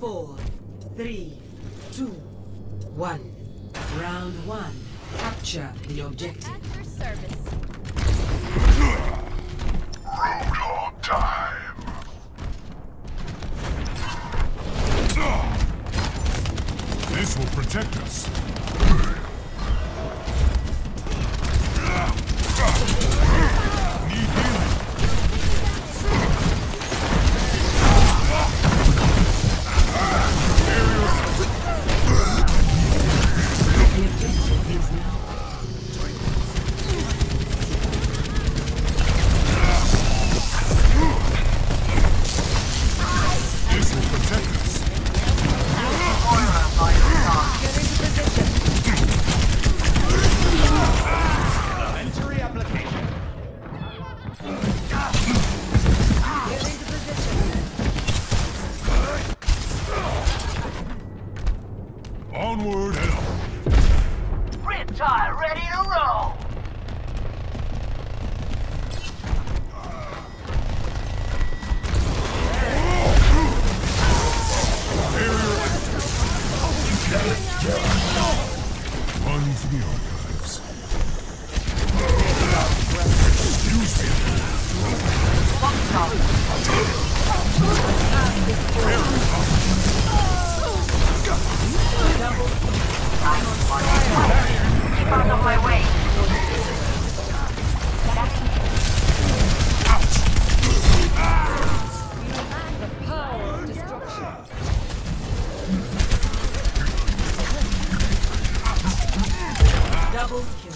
four, three, two, one. Round one. Capture the objective. At your service. Roadhog time. This will protect us. Double kill.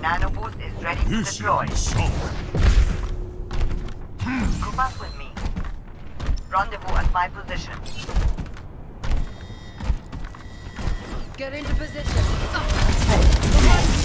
Nanoboost is ready to This deploy. is song. Group up with me. Rendezvous at my position. Get into position.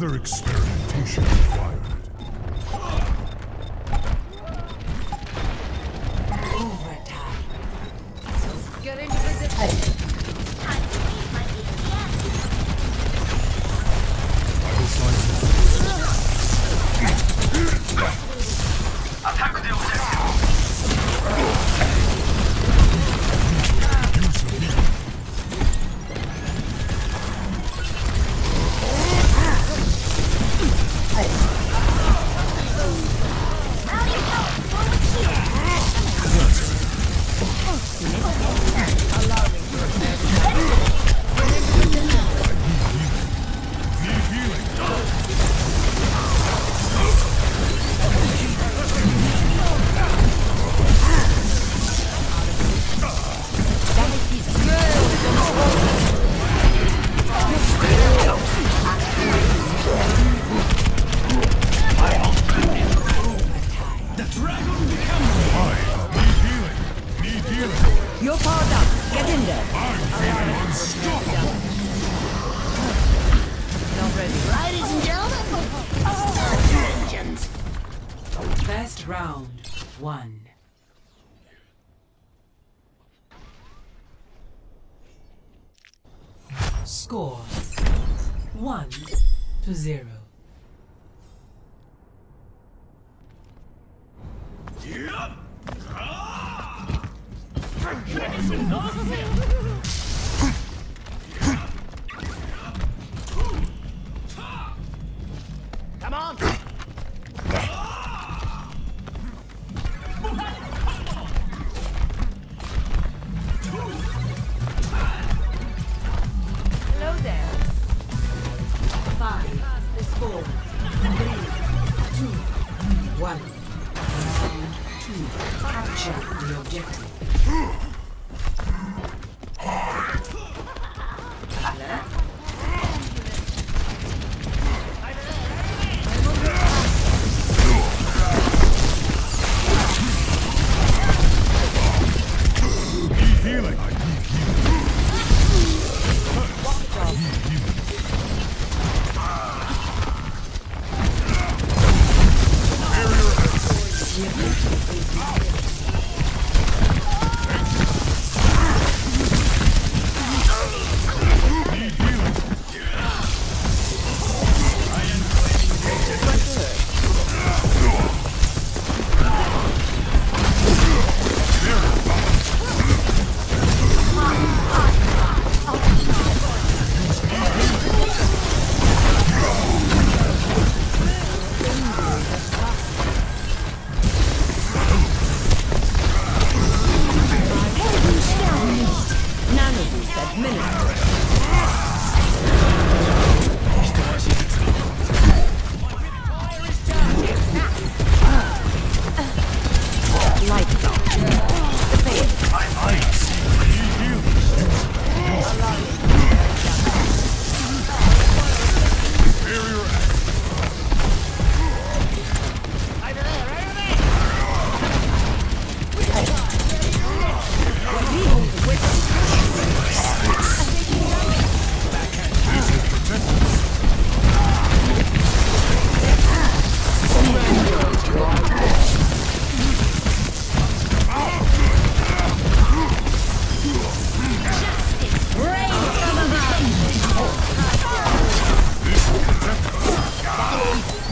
Further experimentation required. Overtime. Get into position. First round. One. Score. One to zero. Come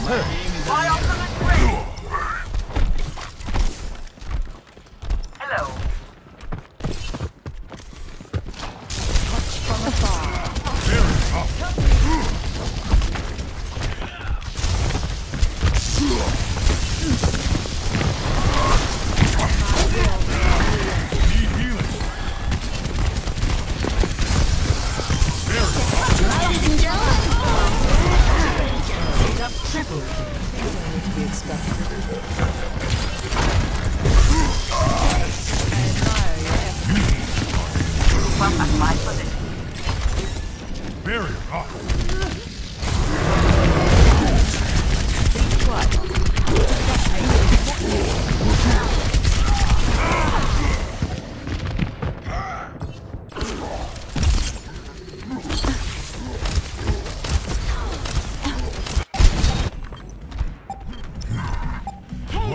Ay atladım.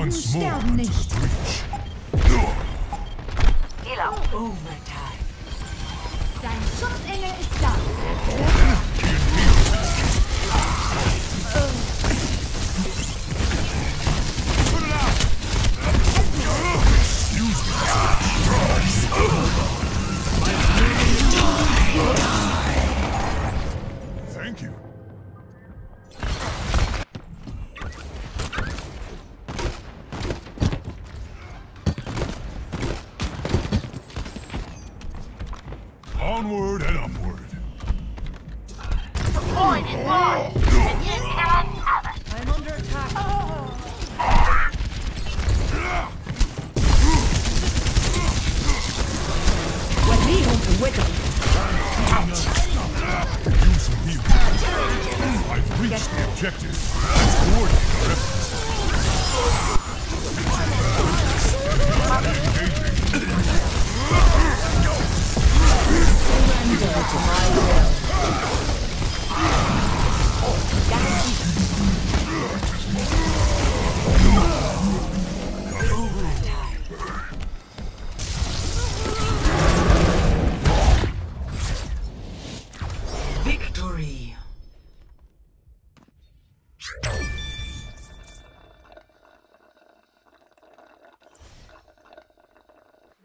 Once more sterben nicht. Heal up. Overtime.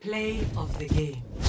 Play of the game.